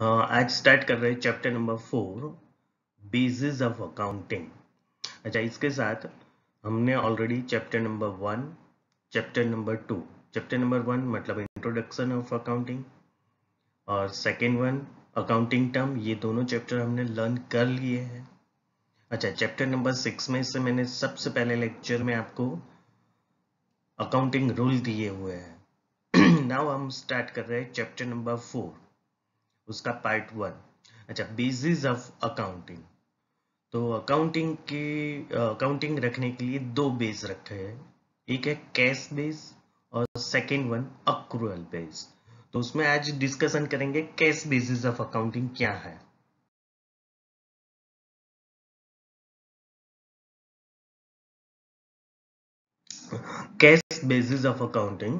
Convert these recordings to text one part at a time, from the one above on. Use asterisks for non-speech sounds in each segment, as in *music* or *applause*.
आज स्टार्ट कर रहे हैं chapter number four basis of accounting अच्छा इसके साथ हमने already chapter number one chapter number two chapter number one मतलब इंट्रोडक्शन ऑफ़ अकाउंटिंग और सेकेंड वन अकाउंटिंग टर्म ये दोनों चैप्टर हमने लर्न कर लिए हैं। अच्छा चैप्टर नंबर सिक्स में से मैंने सबसे पहले लेक्चर में आपको अकाउंटिंग रूल दिए हुए हैं। *clears throat* नाउ हम स्टार्ट कर रहे हैं चैप्टर नंबर फोर उसका पार्ट वन अच्छा बेसिस ऑफ़ अकाउंटिंग तो अकाउंटिंग की अकाउंटिंग रखने के लिए दो बेस रखे हैं। एक है कैश बेस और सेकेंड वन अक्रूअल बेस तो उसमें आज डिस्कशन करेंगे कैश बेसिस ऑफ़ अकाउंटिंग क्या है। Cash basis of accounting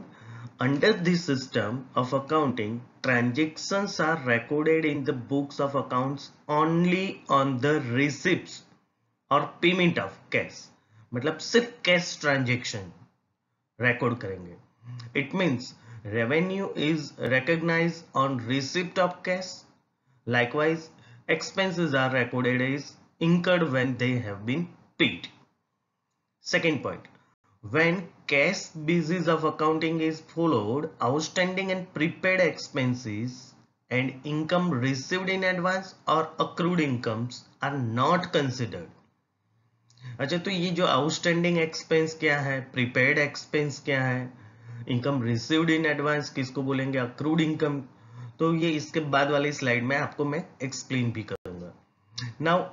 Under this system of accounting, transactions are recorded in the books of accounts only on the receipts or payment of cash. मतलब सिर्फ cash transaction record करेंगे it means revenue is recognized on receipt of cash. Likewise, expenses are recorded as incurred when they have been paid. Second point, when cash basis of accounting is followed, outstanding and prepaid expenses and income received in advance or accrued incomes are not considered. अच्छा तो ये जो outstanding expense क्या है prepaid expense क्या है income received in advance किसको बोलेंगे अक्रूड इनकम तो ये इसके बाद वाली स्लाइड में आपको मैं एक्सप्लेन भी करूँगा now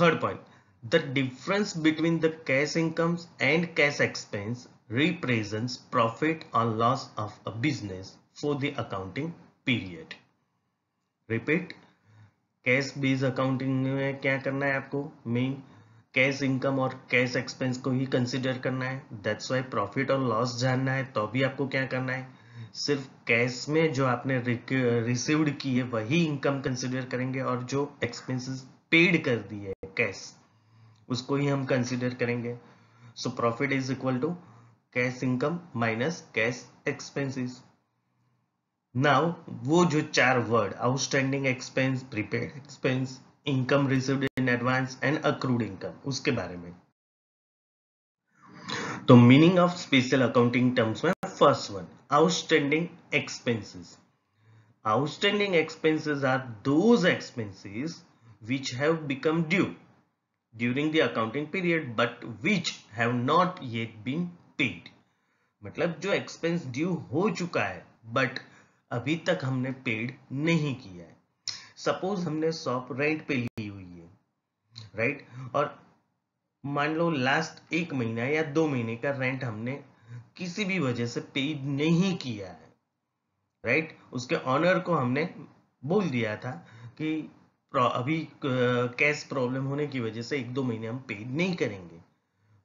third point The difference between the cash incomes and cash expense represents profit or loss of a business for the accounting period. Repeat. Cash base accounting में क्या करना है आपको मेन कैश इनकम और cash expense को ही consider करना है दैट्स वाई प्रॉफिट और लॉस जानना है तो भी आपको क्या करना है सिर्फ़ कैश में जो आपने रिसीव्ड की है, वही इनकम कंसिडर करेंगे और जो एक्सपेंसेस पेड कर दिए है कैश उसको ही हम कंसिडर करेंगे। So profit is equal to cash income minus cash expenses now वो जो चार word outstanding expense prepaid expense income received in advance and accrued income उसके बारे में। तो meaning of special accounting terms में first one outstanding expenses outstanding expenses are those expenses which have become due. During the accounting period, but which have not yet been paid. मतलब जो expense due हो चुका है but अभी तक हमने paid नहीं किया है। सपोज़ हमने शॉप रेंट पे ली हुई है राइट और मान लो लास्ट एक महीना या दो महीने का रेंट हमने किसी भी वजह से पेड नहीं किया है राइट उसके ऑनर को हमने बोल दिया था कि अभी कैश प्रॉब्लम होने की वजह से एक दो महीने हम पेड नहीं करेंगे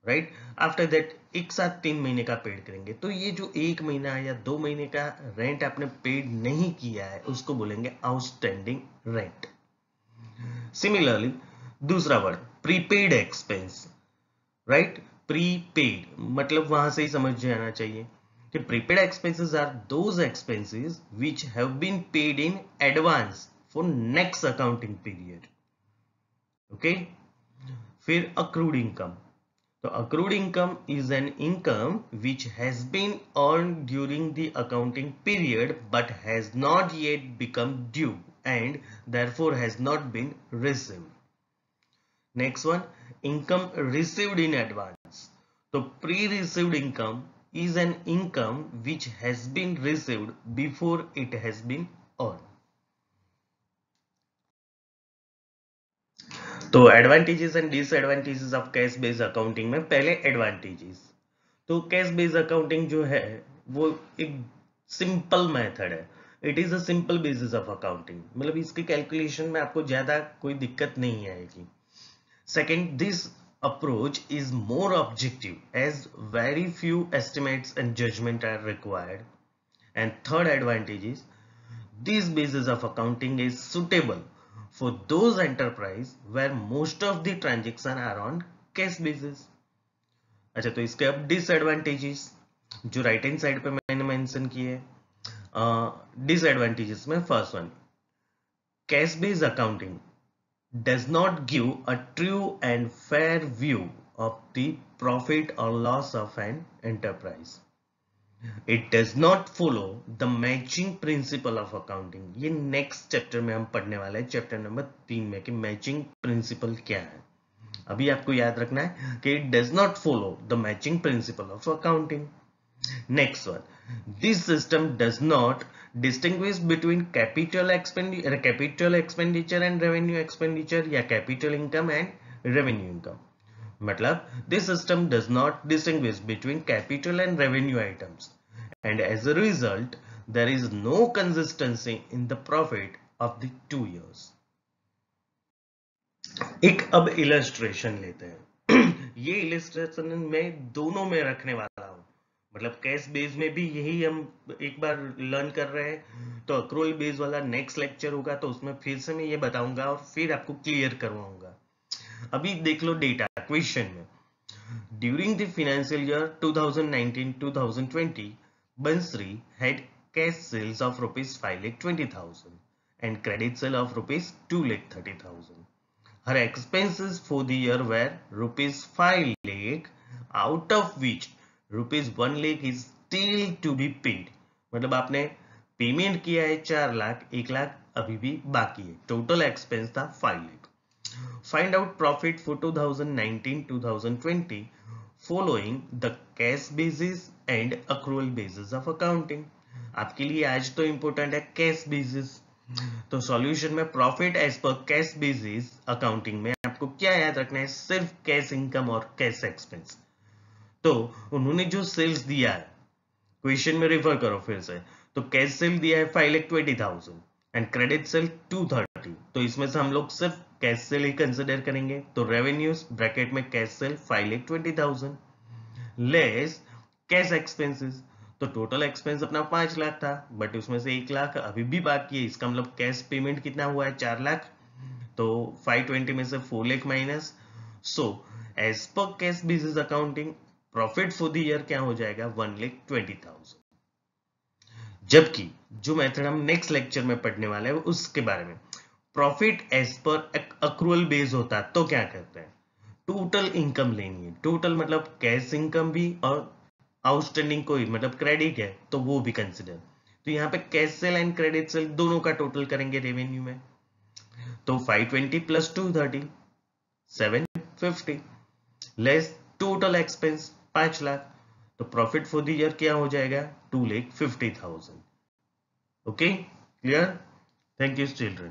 राइट आफ्टर दैट एक साथ तीन महीने का पेड करेंगे। तो ये जो एक महीना या दो महीने का रेंट आपने पेड नहीं किया है, उसको बोलेंगे आउटस्टैंडिंग रेंट सिमिलरली दूसरा word prepaid expense right prepaid मतलब वहाँ से ही समझ जाना चाहिए कि prepaid expenses are those expenses which have been paid in advance for next accounting period. Okay? फिर accrued income. So accrued income is an income which has been earned during the accounting period but has not yet become due and therefore has not been received. Next one income received in advance. So pre-received income is an income which has been received before it has been earned तो advantages and disadvantages of cash based accounting में पहले advantages तो cash based accounting जो है, वो एक simple method है। It is a simple basis of accounting मतलब इसके कैलकुलेशन में आपको ज़्यादा कोई दिक्कत नहीं आएगी। Second this is more objective, as very few estimates and judgment are required and third advantage is, this basis of accounting is suitable for those enterprise where most of the transaction are on cash basis अच्छा तो इसके अब disadvantages जो right hand side पे मैंने mention किए disadvantages में first one cash based accounting does not give a true and fair view of the profit or loss of an enterprise. It does not follow the matching principle of accounting ये next chapter में हम पढ़ने वाले हैं chapter number तीन में कि matching principal क्या है। अभी आपको याद रखना है कि it does not follow the matching principle of accounting next one this system does not distinguish between capital expenditure capital expenditure and revenue expenditure या capital income and revenue income मतलब this system does not distinguish between capital and revenue items and as a result, there is no consistency in the profit of the two years. एक अब illustration लेते हैं। *clears throat* ये illustration में दोनों में रखने वाला हूँ। मतलब कैश बेस में भी यही हम एक बार लर्न कर रहे हैं। तो अक्रोल बेस वाला नेक्स्ट लेक्चर होगा तो उसमें फिर से मैं ये बताऊँगा और फिर आपको क्लियर करवाऊँगा। अभी देख लो डेटा क्वेश्चन में। During the financial year 2019-2020 Bansri had cash sales of rupees 5 lakh 20,000 and credit sale of rupees 2 lakh 30,000. Her expenses for the year were rupees 5 lakh out of which rupees 1 lakh is still to be paid. मतलब आपने payment किया है चार लाख एक लाख अभी भी बाकी है टोटल एक्सपेंस था five lakh Find out profit for 2019-2020 following the cash basis and accrual basis of accounting. आपके लिए आज तो इंपॉर्टेंट है कैश बेसिस तो सॉल्यूशन में profit as per cash basis accounting में आपको क्या याद रखना है? सिर्फ़ कैश इनकम और कैश एक्सपेंस तो उन्होंने जो सेल्स दिया है क्वेश्चन में रिफर करो फिर से. तो कैश सेल दिया है five lakh twenty thousand and credit sale two thirty तो इसमें से हम लोग सिर्फ़ कैश सेल ही कंसिडर करेंगे? तो रेवेन्यूज ब्रैकेट में cash sale five lakh twenty thousand less cash expenses तो टोटल एक्सपेंस अपना पाँच लाख था बट उसमें से एक लाख अभी भी बाकी है। इसका मतलब कैश पेमेंट कितना हुआ है? चार लाख। तो फाइव ट्वेंटी में से four lakh minus so as per cash business accounting profit for the year क्या हो जाएगा? वन लेख ट्वेंटी थाउज़ेंड जबकि, जो मेथड हम नेक्स्ट लेक्चर में पढ़ने वाले हैं, उसके बारे में। Profit as per accrual base होता तो क्या करते हैं? टोटल इनकम लेनी है। टोटल मतलब कैश इनकम भी और आउटस्टैंडिंग कोई मतलब क्रेडिट है तो वो भी कंसिडर तो यहाँ पे cash sale and credit sale दोनों का टोटल करेंगे रेवेन्यू में। तो 520 plus two thirty seven fifty less total expense पाँच लाख। तो प्रॉफिट फॉर द ईयर क्या हो जाएगा? Two lakh fifty thousand okay clear thank you children